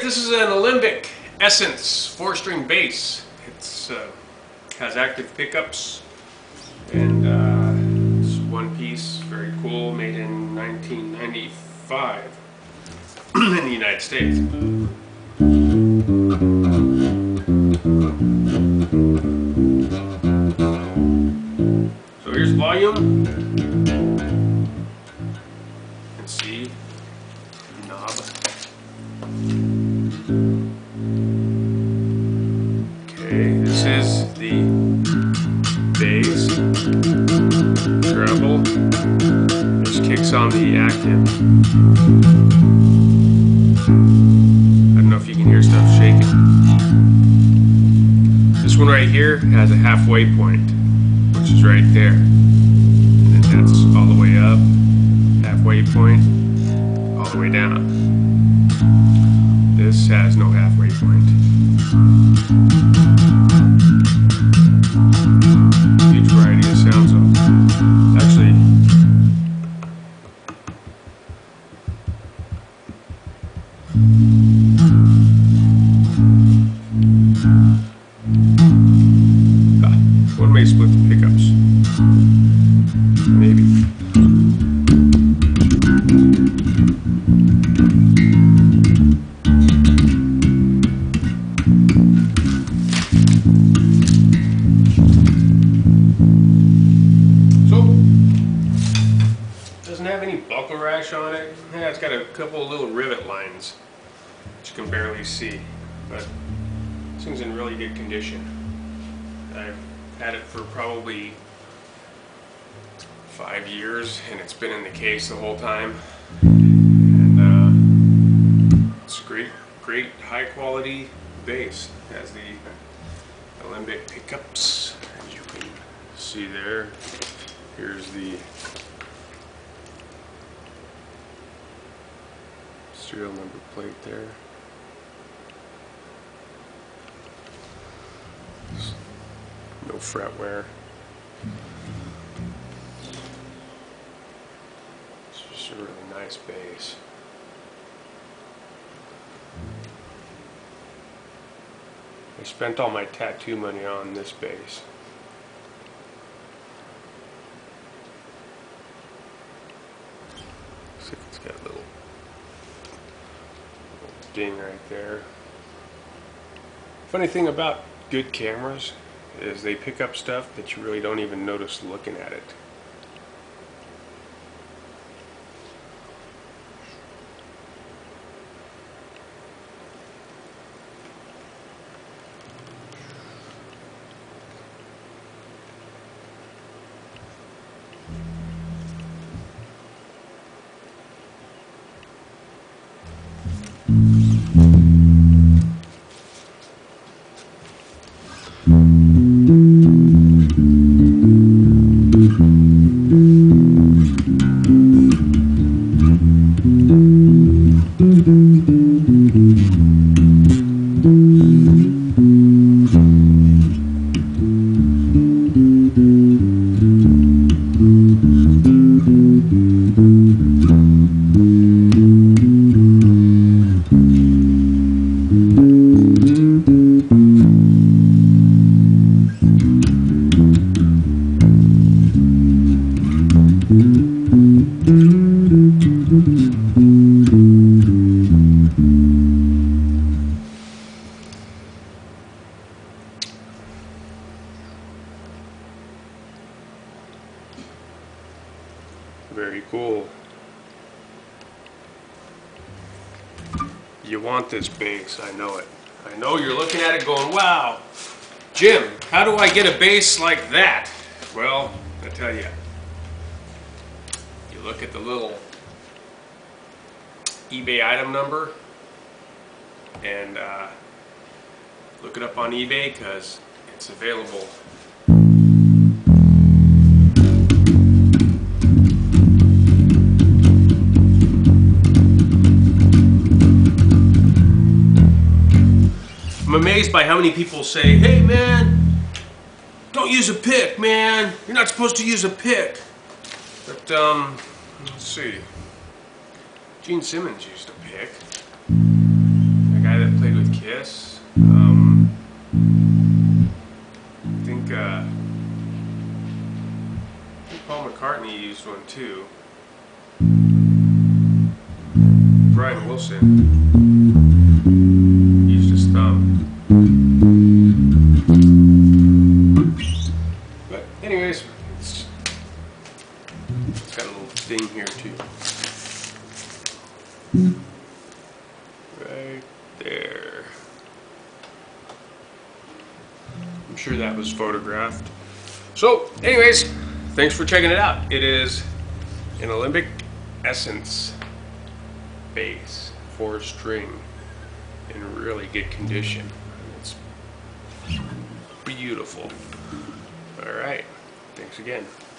Alright, this is an Alembic Essence four-string bass. It's uh, has active pickups and uh, it's one piece, very cool, made in 1995 in the United States. So here's volume. Okay, this is the bass, treble. This kicks on the active. I don't know if you can hear stuff shaking. This one right here has a halfway point, which is right there. And then that's all the way up, halfway point, all the way down. This has no halfway point. Have any buckle rash on it. Yeah, it's got a couple little rivet lines, which you can barely see, but this thing's in really good condition. I've had it for probably five years, and it's been in the case the whole time. And uh, it's great, great high quality bass. It has the Alembic pickups, as you can see there. Here's the serial number plate there. No fret wear. It's just a really nice bass. I spent all my tattoo money on this bass. See if it's got a little, little ding right there. Funny thing about good cameras is they pick up stuff that you really don't even notice looking at it. Mm-hmm. Very cool. You want this bass, I know it. I know you're looking at it going, wow, Jim, how do I get a bass like that? Well, I tell you, you look at the little eBay item number and uh, look it up on eBay because it's available amazed by how many people say, hey man, don't use a pick, man. You're not supposed to use a pick. But, um, let's see. Gene Simmons used a pick. The guy that played with Kiss. Um, I think, uh, I think Paul McCartney used one too. Brian Wilson anyways, it's, it's got a little ding here too. Right there. I'm sure that was photographed. So, anyways, thanks for checking it out. It is an Alembic Essence bass, four string, in really good condition. It's beautiful. All right. Thanks again.